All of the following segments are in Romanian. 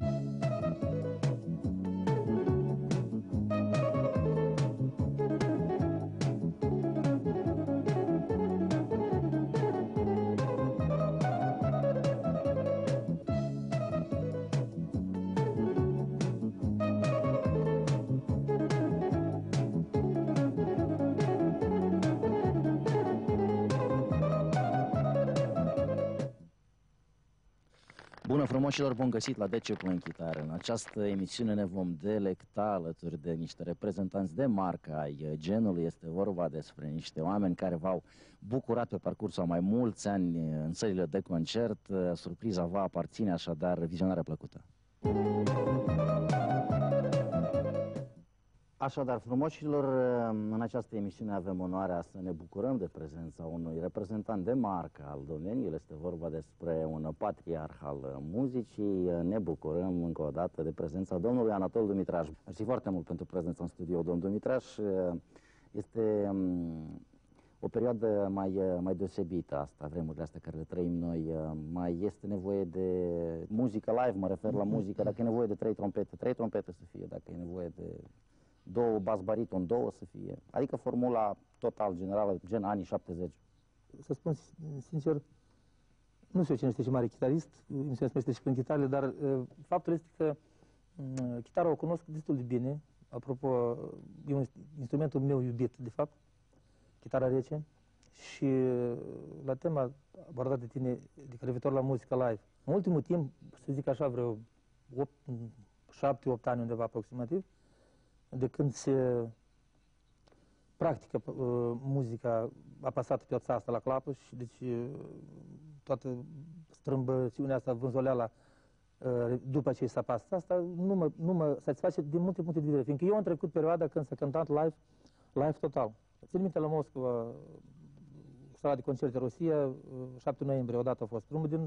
Música Bună frumoșilor, bun găsit la DC cu în chitară. În această emisiune ne vom delecta alături de niște reprezentanți de marca ai genului. Este vorba despre niște oameni care v-au bucurat pe parcursul a mai mulți ani în sălile de concert. Surpriza va aparține așadar vizionarea plăcută. Așadar, frumoșilor, în această emisiune avem onoarea să ne bucurăm de prezența unui reprezentant de marcă al domeniului. Este vorba despre un patriarh al muzicii. Ne bucurăm încă o dată de prezența domnului Anatol Dumitraș. Mersi foarte mult pentru prezența în studio, domnul Dumitraș. Este um, o perioadă mai, mai deosebită asta, vremurile astea care le trăim noi. Mai este nevoie de muzică live, mă refer la muzică, dacă e nevoie de trei trompete, trei trompete să fie, dacă e nevoie de două bas bariton, două să fie. Adică formula total generală, gen anii 70. Să spun sincer, nu știu cine este și mare chitarist, se este și prin chitarele, dar uh, faptul este că uh, chitara o cunosc destul de bine. Apropo, e un instrumentul meu iubit, de fapt, chitara rece. Și uh, la tema abordată de tine, de revitor la muzică live, în ultimul timp, să zic așa, vreo 7-8 ani undeva aproximativ, de când se practică uh, muzica apasată pe asta la clapă și deci uh, toată strâmbățiunea asta, vânzoleala uh, după ce s-a pasat asta, nu mă, nu mă satisface din multe puncte de vedere, fiindcă eu am trecut perioada când s-a cântat live, live total. Țin minte la Moscova, sala de concerte Rusia, 7 noiembrie, odată a fost. Drumul din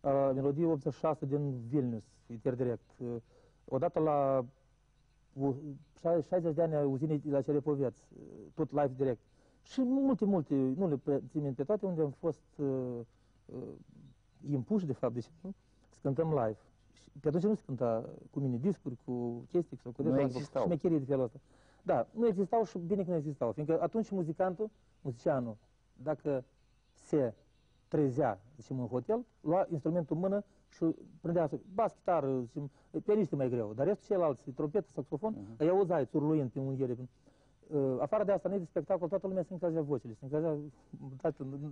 uh, melodie 86 din Vilnius, Iter Direct. Uh, odată la 60 de ani a uzinei la Cerepoveț, tot live direct. Și multe, multe, nu le țin pe toate, unde am fost uh, uh, impuși, de fapt, deci, nu? să cântăm live. Și pe atunci nu se cânta cu mini-discuri, cu chestii sau cu nu existau. șmecherii de felul ăsta. Da, nu existau și bine că nu existau, fiindcă atunci muzicantul, muzicianul, dacă se trezea, zicem, în hotel, lua instrumentul în mână și prindea bas, chitară, zicem, pianist mai greu, dar restul ceilalți, trompetă, saxofon, uh-huh. îi auzeai țurluind pe unghiere. Uh, afară de asta, nu de spectacol, toată lumea se încălzea vocile, se încălzea...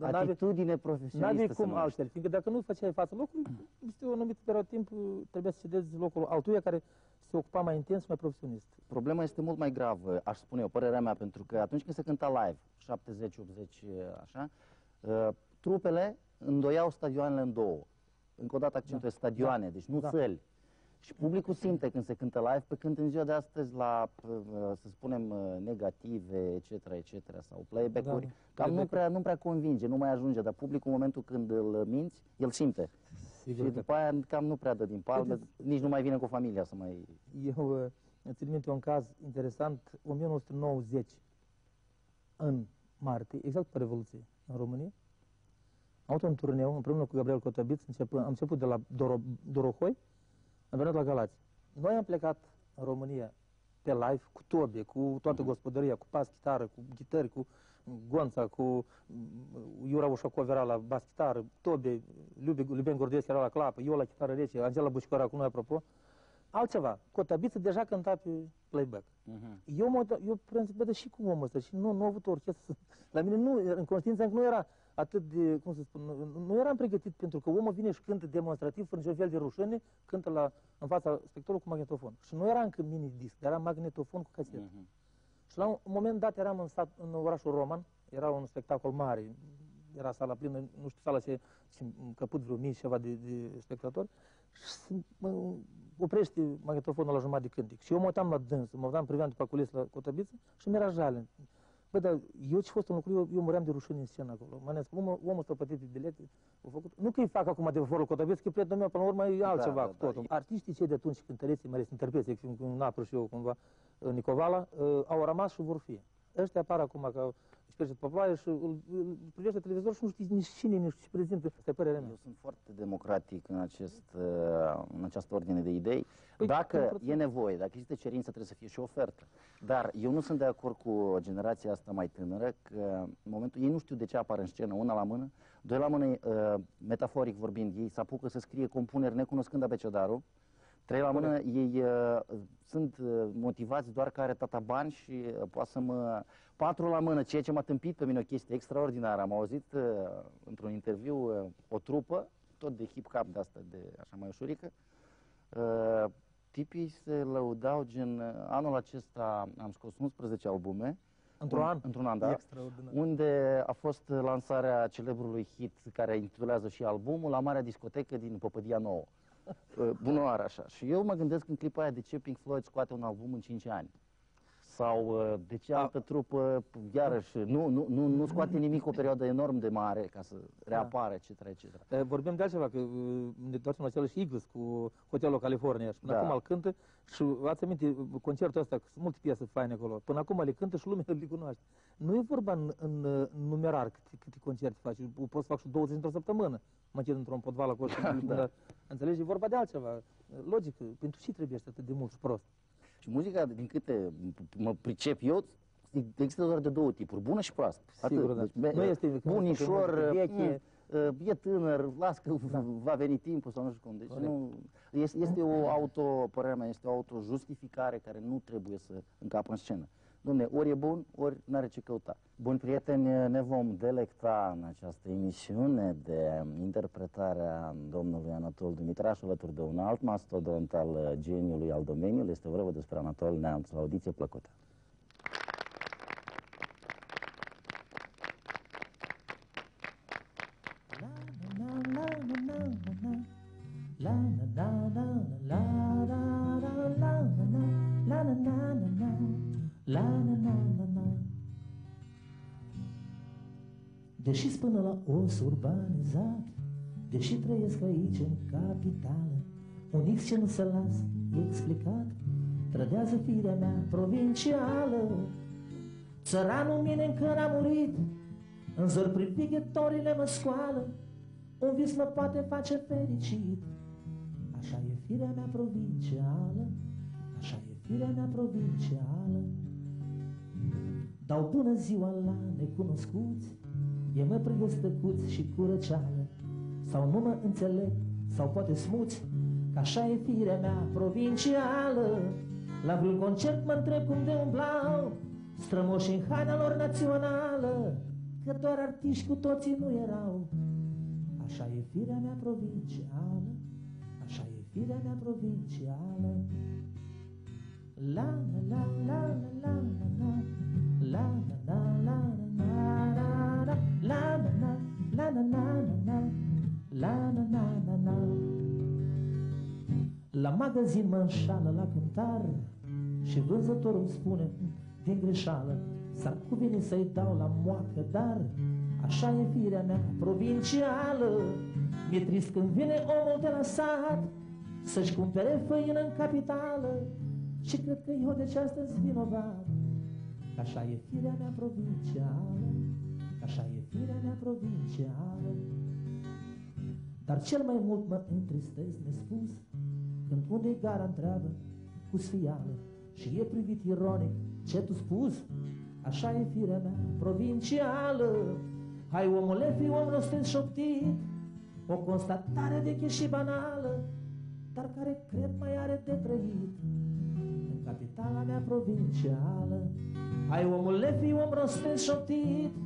Atitudine profesionistă. N-avea cum altfel, fiindcă dacă nu făceai față locului, este o anumită perioadă timp, trebuia să cedezi locul altuia care se ocupa mai intens și mai profesionist. Problema este mult mai gravă, aș spune eu, părerea mea, pentru că atunci când se cânta live, 70-80, așa, uh, trupele îndoiau stadioanele în două. Încă o dată accentul da. stadioane, da. deci nu da. țăli. Și publicul simte când se cântă live, pe când în ziua de astăzi la, să spunem, negative, etc., etc., sau playback-uri, da, cam nu prea, nu prea convinge, nu mai ajunge, dar publicul în momentul când îl minți, el simte. Sigur și după aia cam nu prea dă din palme, nici nu mai vine cu familia să mai... Eu țin minte un caz interesant, 1990, în martie, exact pe Revoluție, în România, am avut un turneu împreună cu Gabriel Cotăbiț, început, am început de la Doro, Dorohoi, am venit la Galați. Noi am plecat în România pe live cu tobe, cu toată mhm. gospodăria, cu pas chitară, cu ghitări, cu Gonța, cu Iura Ușacov era la bas chitară, tobe, Liuben Gordescu era la clapă, eu la chitară rece, Angela Bușcora cu noi apropo. Altceva, Cotabiță deja cânta pe playback. Uh-huh. Eu, mă, eu prins, și cu omul ăsta și nu, nu a avut orchestră. La mine nu, în conștiință nu era atât de, cum să spun, nu eram pregătit pentru că omul vine și cântă demonstrativ, fără niciun fel de rușine, cântă la, în fața spectatorului cu magnetofon. Și nu era încă mini-disc, era magnetofon cu casetă. Uh-huh. Și la un moment dat eram în, stat, în orașul Roman, era un spectacol mare, era sala plină, nu știu, sala ce, ce căput vreo mii ceva de, de spectatori, și mă, oprește magnetofonul la jumătate de cântec. Și eu mă uitam la dâns, mă uitam priveam după culis la Cotăbiță și mi-era jale. Bă, dar eu ce fost în lucru, eu, eu muream de rușine în scenă acolo. Mă omul, omul s-a plătit pe bilete, a făcut... Nu că îi fac acum de forul Cotăbeț, că prietenul meu, până la urmă, e da, altceva da, da, totul. Da, Artiștii cei de atunci, cântăreții, mai ales interpreții, fiind cu Napru și eu cumva, Nicovala, uh, au rămas și vor fi. Ăștia apar acum ca crește pe ploaie și îl, îl privește televizor și nu știi nici cine, nici ce prezintă. Asta e părerea mea. Eu sunt foarte democratic în, acest, uh, în această ordine de idei. Păi, Dacă democrație. e nevoie, dacă există cerință, trebuie să fie și ofertă. Dar eu nu sunt de acord cu generația asta mai tânără, că în momentul ei nu știu de ce apar în scenă, una la mână, doi la mână, uh, metaforic vorbind, ei se apucă să scrie compuneri necunoscând abecedarul, Trei la mână, ei uh, sunt uh, motivați doar că are tata bani și uh, poate să mă... Patru la mână, ceea ce m-a tâmpit pe mine o chestie extraordinară. Am auzit uh, într-un interviu uh, o trupă, tot de hip-hop de asta, de așa mai ușurică. Uh, tipii se lăudau gen, uh, anul acesta am scos 11 albume. Într-un Un- an? Într-un an, da. Extraordinar. Unde a fost lansarea celebrului hit care intitulează și albumul la Marea Discotecă din Popădia Nouă. Uh, Bună oară, așa. Și eu mă gândesc în clipa aia de ce Pink Floyd scoate un album în 5 ani. Sau uh, de ce altă trupă, iarăși, nu, nu, nu, nu scoate nimic o perioadă enorm de mare ca să reapară, etc., etc. Eh, Vorbim de altceva, că uh, ne întoarcem la același Eagles cu Hotelul California și până Da. acum îl cântă și ați aminte uh, concertul ăsta, că sunt multe piese faine acolo, până acum le cântă și lumea le cunoaște. Nu e vorba în, în, uh, numerar câte, câte concerte faci, Eu pot să fac și 20 într-o săptămână, mă închid într-un podval acolo, da, da. înțelegi, e vorba de altceva. Logic, pentru ce trebuie atât de mult și prost? Și muzica, din câte mă pricep eu, există doar de două tipuri, bună și proastă. Sigur, da. be- Nu este, cum bunișor, spune, veche. mm, e tânăr, las că va veni timpul sau nu știu cum. Deci Corect. nu, este, este o auto, părerea mea, este o autojustificare care nu trebuie să încapă în scenă. Dom'le, ori e bun, ori n-are ce căuta. Buni prieteni, ne vom delecta în această emisiune de interpretarea domnului Anatol Dumitraș alături de un alt mastodont al uh, geniului al domeniului. Este vorba despre Anatol Neamț. La audiție plăcută. Până la os urbanizat, deși trăiesc aici în capitală, un X ce nu se lasă explicat, trădează firea mea provincială. Țăranul mine încă n-a murit, în zor privighetorile mă scoală, un vis mă poate face fericit. Așa e firea mea provincială, așa e firea mea provincială. Dau bună ziua la necunoscuți, e mă privesc tăcuți și cu răceală, sau nu mă înțeleg, sau poate smuți, că așa e firea mea provincială. La vreun concert mă întreb cum de umblau, strămoși în haina lor națională, că doar artiști cu toții nu erau. Așa e firea mea provincială, așa e firea mea provincială. La la la la la la la la la la la la na la na na la na na na la na na na na. La magazin mă înșală la cântar Și vânzătorul îmi spune din greșeală S-ar cuveni să-i dau la moacă, dar Așa e firea mea provincială. Mi-e trist când vine omul de la sat Să-și cumpere făină în capitală Și cred că eu de ce astăzi vinovat. Așa e firea mea provincială. Așa e firea mea provincială. Dar cel mai mult mă întristez nespus Când unde-i gara întreabă cu sfială Și e privit ironic ce tu spus. Așa e firea mea provincială. Hai omule, fi om rostesc șoptit. O constatare veche și banală Dar care cred mai are de trăit În capitala mea provincială. Hai omule, fi om rostesc șoptit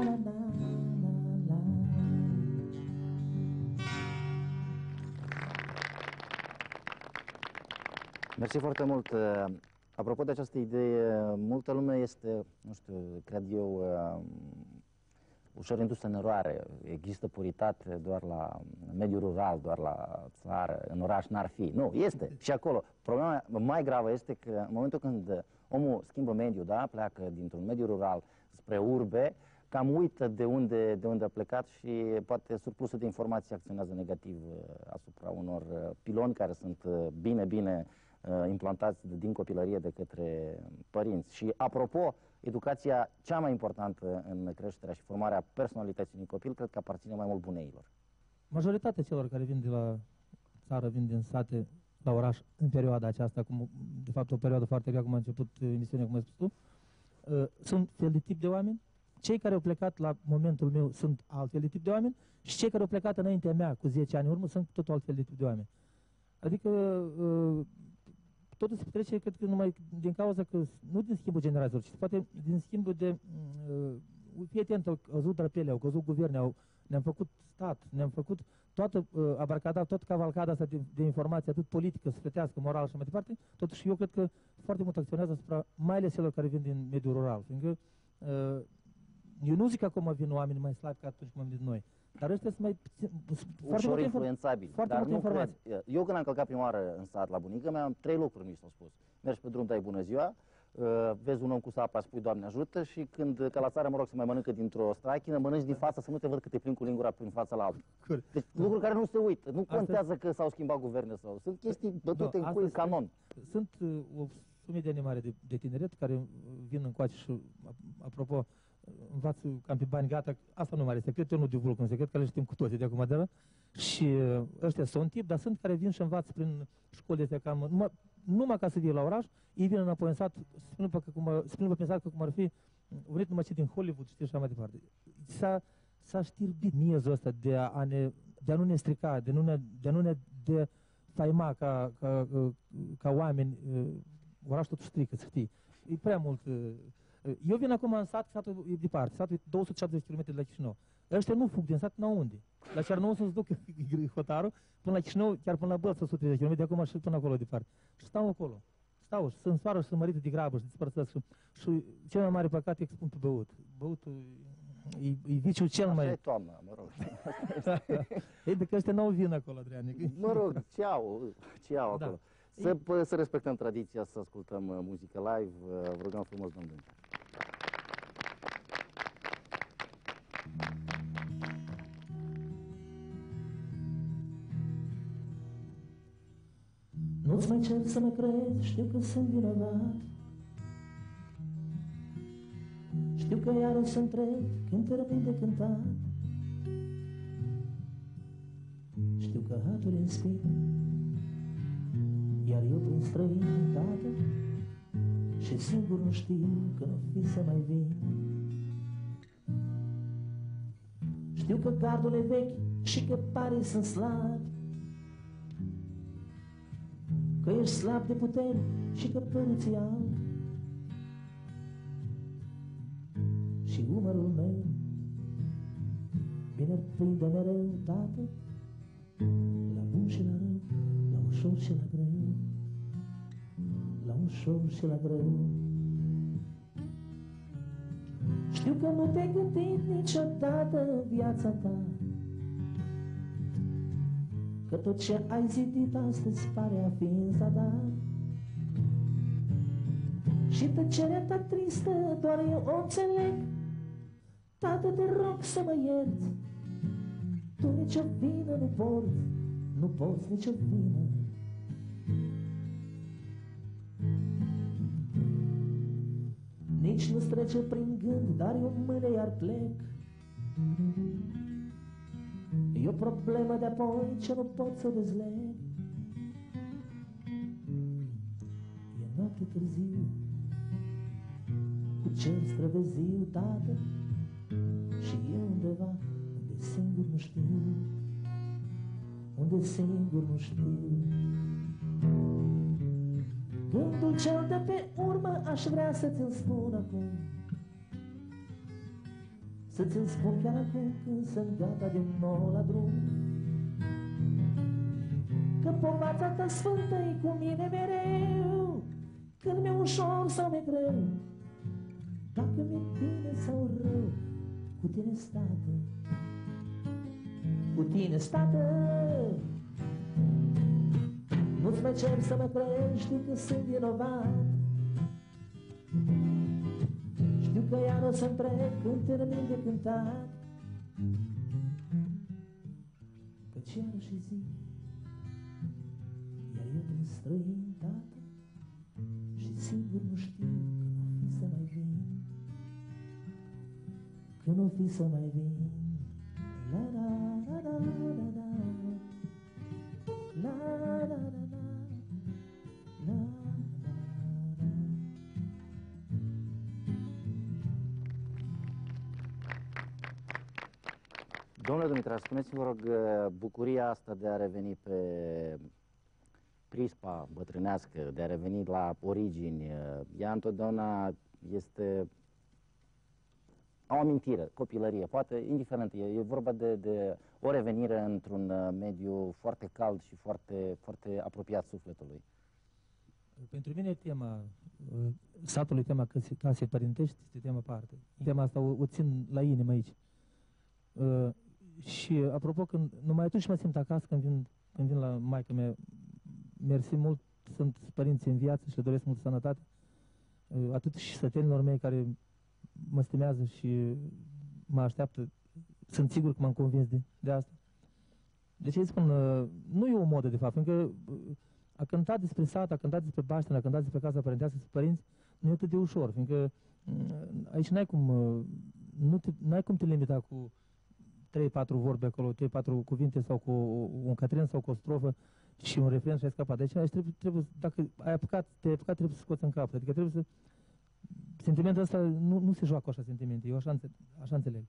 Mersi foarte mult. Uh, Apropo de această idee, multă lume este, nu știu, cred eu, uh, ușor indus în eroare. Există puritate doar la mediul rural, doar la țară, în oraș n-ar fi. Nu, este și acolo. Problema mai gravă este că în momentul când omul schimbă mediul, da, pleacă dintr-un mediu rural spre urbe, cam uită de unde, de unde a plecat și poate surplusul de informații acționează negativ uh, asupra unor uh, piloni care sunt uh, bine, bine implantați din copilărie de către părinți. Și apropo, educația cea mai importantă în creșterea și formarea personalității unui copil cred că aparține mai mult buneilor. Majoritatea celor care vin de la țară, vin din sate la oraș în perioada aceasta, cum, de fapt o perioadă foarte grea, cum a început emisiunea, cum ai spus tu, sunt fel de tip de oameni cei care au plecat la momentul meu sunt altfel de tip de oameni și cei care au plecat înaintea mea cu 10 ani în urmă sunt tot altfel de tip de oameni. Adică uh, totul se petrece, cred că numai din cauza că, nu din schimbul generațiilor, ci poate din schimbul de, uh, fii atent, au căzut drapele, au căzut guverne, au, ne-am făcut stat, ne-am făcut toată uh, abarcada, tot cavalcada asta de, de informație, atât politică, sufletească, morală și mai departe, totuși eu cred că foarte mult acționează asupra, mai ales celor care vin din mediul rural, fiindcă uh, eu nu zic că acum vin oameni mai slabi ca atunci cum am venit noi. Dar ăștia sunt mai... Foarte Ușor influențabili. Foarte dar nu informații. Cred. Eu când am călcat prima oară în sat la bunica mea, am trei lucruri mi s-au spus. Mergi pe drum, dai bună ziua, uh, vezi un om cu sapa, spui Doamne ajută și când, ca la țară, mă rog, să mai mănâncă dintr-o strachină, mănânci din față să nu te văd că te plin cu lingura prin fața la altul. Deci lucruri care nu se uită. Nu contează că s-au schimbat guverne sau... Sunt chestii bătute în cui canon. Sunt uh, o sumedenie mare de, de tineret care vin în coace și, apropo, învață cam pe bani gata, asta nu mai are secret, eu nu divulg un secret, că le știm cu toții de acum de Și uh, ăștia sunt tip, dar sunt care vin și învață prin școli astea cam, numai, numai ca să vie la oraș, ei vin înapoi în sat, spunând că cum, spunând pe că cum ar fi venit numai ce din Hollywood, știi, și așa mai departe. S-a, s-a știrbit miezul ăsta de a, a, ne, de a nu ne strica, de, nu ne, de a nu ne de faima ca, ca, ca, ca oameni, uh, orașul totuși strică, să știi. E prea mult uh, eu vin acum în sat, satul e departe, satul e 270 km de la Chișinău. Ăștia nu fug din sat, n unde. La Cernău să-ți duc hotarul până la Chișinău, chiar până la Bălță, 130 km, de acum și până acolo departe. Și stau acolo. Stau și sunt soară și sunt mărită de grabă și dispărțesc. Și, și cel mai mare păcat e că spun pe băut. Băutul e, e viciul cel Așa mai... e toamna, mă rog. Ei, de că ăștia n-au vin acolo, Adrian. Mă rog, ce au, ce au da. acolo. Să, să respectăm tradiția, să ascultăm uh, muzică live. Uh, vă rugăm frumos, domnule. Nu-ți mai cer să mă crezi, știu că sunt vinovat Știu că iar o să întreb când termin de cântat Știu că hatul în spine Iar eu prin străinătate Și singur nu știu că nu fi să mai vin. Știu că gardul e vechi și că pare sunt slab Că ești slab de putere și că părul ți alb. Și umărul meu Bine prinde mereu, tată La bun și la rău, la ușor și la greu La ușor și la greu Știu că nu te-ai gândit niciodată în viața ta Că tot ce ai zidit astăzi pare a fi în zadar. Și tăcerea ta tristă doar eu o înțeleg Tată, te rog să mă ierți. Tu nicio vină nu porți Nu porți nicio vină Nici nu-ți trece prin gând, dar eu mâine iar plec. E o problemă de apoi ce nu pot să dezleg. E noapte târziu Cu cer străveziu, tată Și eu undeva unde singur nu știu Unde singur nu știu Gândul cel de pe urmă aș vrea să ți-l spun acum. Să ți-l spun chiar acum când sunt gata din nou la drum. Că povața ta sfântă e cu mine mereu Când mi-e ușor sau mi-e greu. Dacă mi-e bine sau rău Cu tine stată Cu tine stată Nu-ți mai cer să mă crești, știu că sunt vinovat Știu că iar o să-mi trec când termin de cântat Căci iar și zi Iar eu prin străinătate Și singur nu știu că nu fi să mai vin Domnule Dumitru, spuneți-mi, vă rog, bucuria asta de a reveni pe prispa bătrânească, de a reveni la origini, ea întotdeauna este o amintire, copilărie, poate, indiferent, e, e vorba de, de o revenire într-un uh, mediu foarte cald și foarte, foarte apropiat sufletului. Pentru mine tema uh, satului, tema case, case părintești, este tema parte. Tema asta o, o țin la inimă aici. Uh, și apropo, când, numai atunci mă simt acasă când vin, când vin la maică mea. Mersi mult, sunt părinți în viață și le doresc mult sănătate. Uh, atât și sătenilor mei care mă stimează și mă așteaptă. Sunt sigur că m-am convins de, de asta. Deci îi spun, uh, nu e o modă de fapt, fiindcă uh, a cântat despre sat, a cântat despre Baștene, a cântat despre casa părintească, despre părinți, nu e atât de ușor, fiindcă uh, aici n-ai cum, uh, nu te, n-ai cum te limita cu 3-4 vorbe acolo, 3-4 cuvinte sau cu un catrin sau cu o strofă și un refren și ai scăpat. Deci aici trebuie, trebuie, dacă ai apucat, te-ai apucat, trebuie să scoți în cap. Adică trebuie să... Sentimentul ăsta nu, nu se joacă cu așa sentimente, eu așa, înțe- așa înțeleg.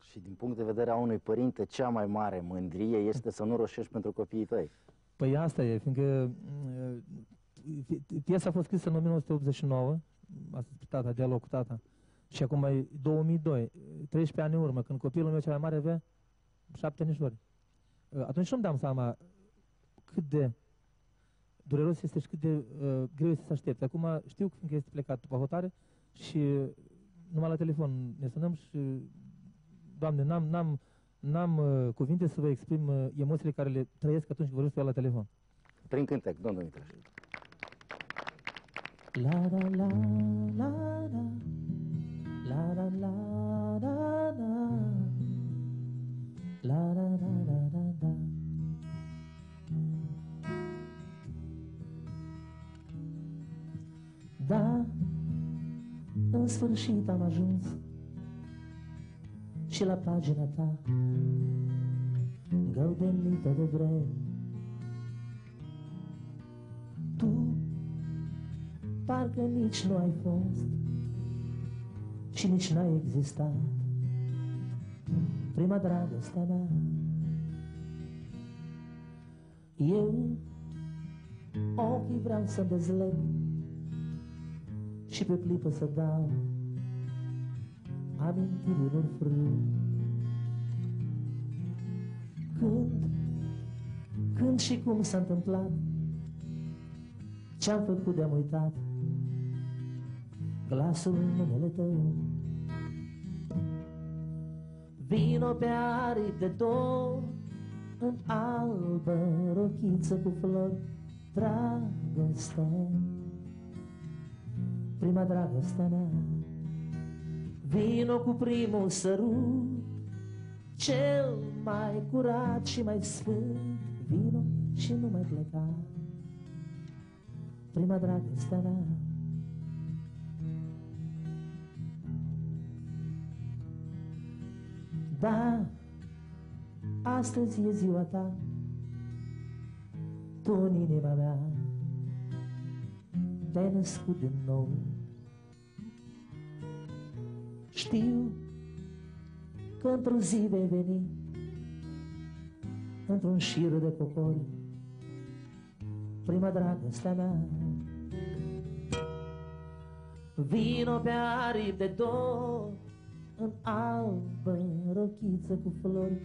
Și din punct de vedere a unui părinte, cea mai mare mândrie este să nu roșești pentru copiii tăi. Păi asta e, fiindcă uh, piesa a fost scrisă în 1989, asta spre tata, dialog cu tata, și acum e 2002, 13 ani în urmă, când copilul meu cel mai mare avea 7 anișori. Uh, Atunci nu-mi dam seama cât de dureros este și cât de uh, greu este să aștepți. Acum știu că este plecat după hotare și numai la telefon ne sunăm și, Doamne, n-am, n-am, n-am uh, cuvinte să vă exprim uh, emoțiile care le trăiesc atunci când vorbesc cu ea la telefon. Prin cântec, domnul Dumitru. La la la la la La la la la la. La la la la la la. Da, în sfârșit am ajuns și la pagina ta găldenită de vreme. Tu parcă nici nu ai fost și nici n-ai existat. Prima dragostea mea, eu ochii vreau să dezleg și pe clipă să dau amintirilor frâu. Când, când și cum s-a întâmplat, ce-am făcut de-am uitat, glasul în numele tău. Vino pe aripi de dor, în albă rochiță cu flori, dragoste, prima dragoste mea. Vino cu primul sărut, cel mai curat și mai sfânt, vino și nu mai pleca, prima dragoste mea. Da, astăzi e ziua ta, tu în inima mea te-ai născut din nou. Știu că într-o zi vei veni într-un șir de cocori, prima dragostea mea. Vino pe aripi de dor, în albă rochiță cu flori,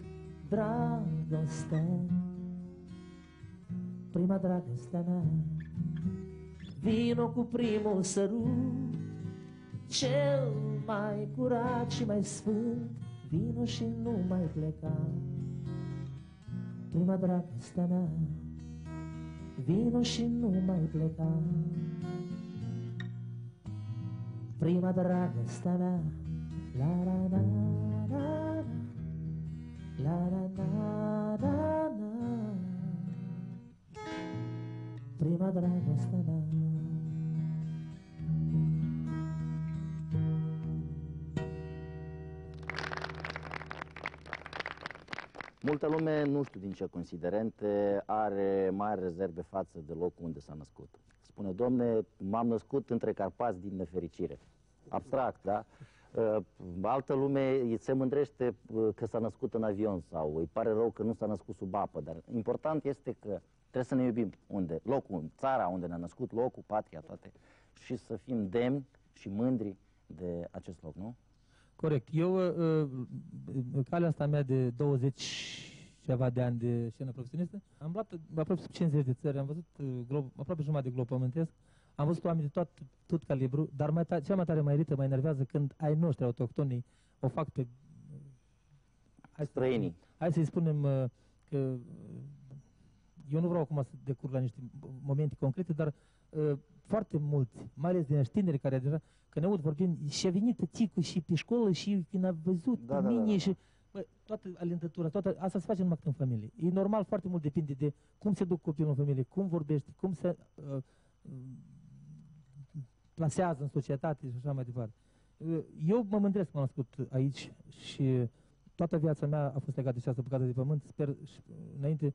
dragoste, prima dragostea mea. Vino cu primul sărut, cel mai curat și mai sfânt, Vino și nu mai pleca. Prima dragostea mea Vino și nu mai pleca. Prima dragostea mea La la la la La la la la la Prima dragostea mea Multă lume, nu știu din ce considerente, are mari rezerve față de locul unde s-a născut. Spune, domne, m-am născut între Carpați din nefericire. Abstract, da? Uh, Altă lume îi se mândrește uh, că s-a născut în avion sau îi pare rău că nu s-a născut sub apă, dar important este că trebuie să ne iubim. Unde, locul, țara unde ne-a născut, locul, patria, toate, și să fim demni și mândri de acest loc, nu? Corect. Eu, uh, uh, calea asta mea de 20 ceva de ani de scenă profesionistă, am luat aproape sub 50 de țări, am văzut uh, glob, aproape jumătate de glob pământesc, am văzut oameni de tot, tot calibru, dar mai ta, cea mai tare mă irită, mă enervează când ai noștri autohtonii o fac pe... Hai să, Străinii. hai să-i spunem uh, că uh, eu nu vreau acum să decurg la niște momente concrete, dar uh, foarte mulți, mai ales din acești tineri care deja, că ne aud vorbind, și a venit tăticul și pe școală și când a văzut Da, pe da, da, mine da. și... Bă, toată alintătura, toată, asta se face numai în familie. E normal, foarte mult depinde de cum se duc copilul în familie, cum vorbește, cum se uh, uh, plasează în societate și așa mai departe. Uh, Eu mă mândresc că m-am născut aici și toată viața mea a fost legată de această bucată de pământ. Sper și, uh, înainte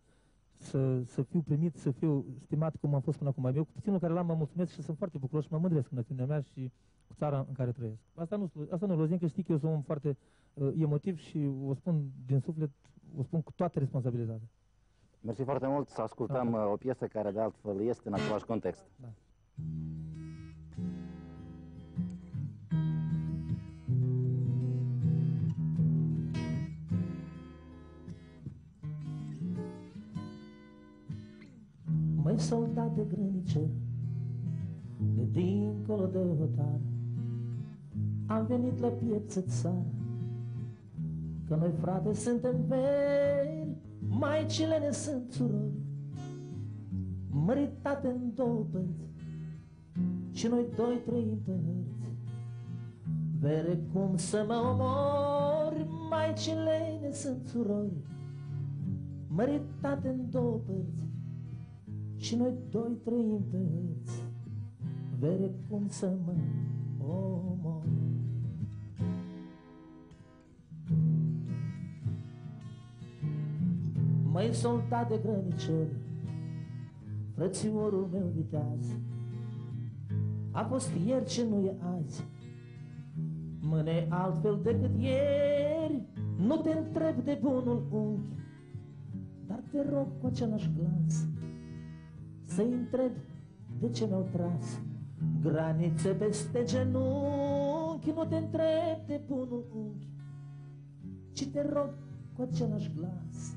să, să fiu primit, să fiu stimat cum am fost până acum. Eu cu puținul care l-am mă mulțumesc și sunt foarte bucuros și mă mândresc cu națiunea mea și cu țara în care trăiesc. Asta nu, asta nu lozin, că știi că eu sunt un foarte uh, emotiv și o spun din suflet, o spun cu toată responsabilitatea. Mersi foarte mult să ascultăm uh, o piesă care de altfel este în același context. Da. Măi soldat de grănice De dincolo de hotar Am venit la pieță țară Că noi frate suntem veri Maicile ne sunt surori Măritate în două părți Și noi doi trăim pe hărți. Vere cum să mă omori Maicile ne sunt surori Măritate în două părți și noi doi trăim pe hărți Vere cum să mă omor. Măi soldat de grănicel Frățiorul meu viteaz. A fost ieri ce nu e azi Mâne altfel decât ieri. Nu te întreb de bunul unchi Dar te rog cu același glas să-i întreb de ce mi-au tras granițe peste genunchi, nu te întreb de bunul unchi, ci te rog cu același glas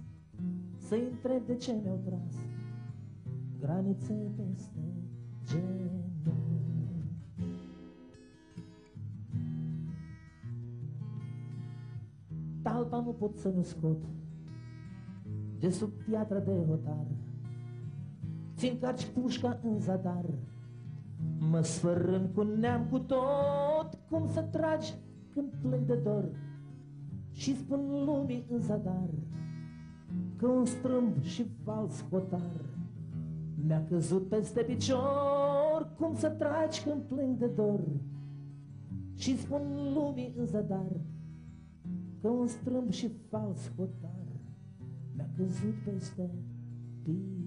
să-i întreb de ce mi-au tras granițe peste genunchi. Talpa nu pot să mi scot de sub piatra de hotar, ți carci pușca în zadar Mă sfărâm cu neam cu tot Cum să tragi când plâng de dor. Și spun lumii în zadar Că un strâmb și fals hotar Mi-a căzut peste picior Cum să tragi când plâng de dor. Și spun lumii în zadar Că un strâmb și fals hotar Mi-a căzut peste picior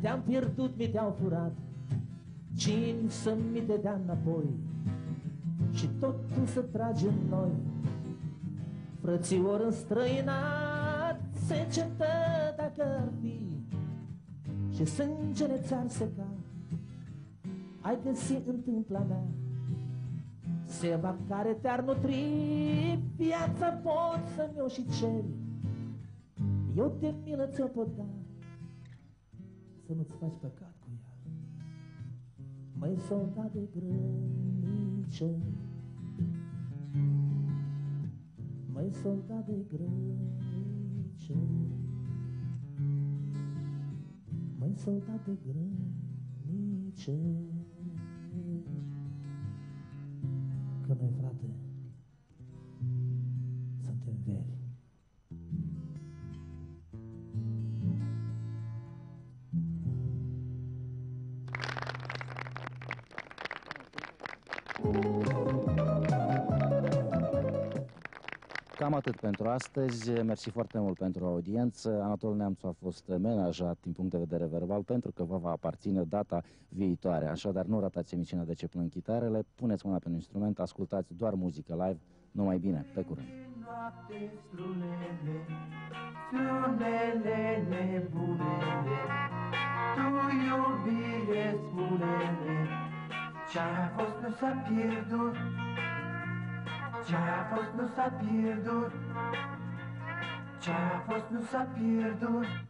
Te-am pierdut, mi te-au furat. Cine să mi te dea înapoi. Și tot tu să tragi în noi. Frățior înstrăinat Se cetă dacă ar fi. Și sângele ți-ar seca. Ai găsi întâmpla mea Seva care te-ar nutri Viața pot să-mi o și ceri Eu de milă ți-o pot da. Să nu-ți faci păcat cu ea. Măi soldat de grănice Măi soldat de grănice Măi soldat de grănice Că noi, frate, suntem veri Cam atât pentru astăzi. Mersi foarte mult pentru audiență. Anatol Neamțu a fost menajat din punct de vedere verbal pentru că vă va aparține data viitoare. Așadar, nu ratați emisiunea de ce plâng chitarele, puneți mâna pe un instrument, ascultați doar muzică live. Numai bine, pe curând! noapte strunele, strunele nebunele, tu iubire spune-ne, ce-a fost nu s-a pierdut, ce-a fost nu s-a pierdut, ce-a fost nu s-a pierdut.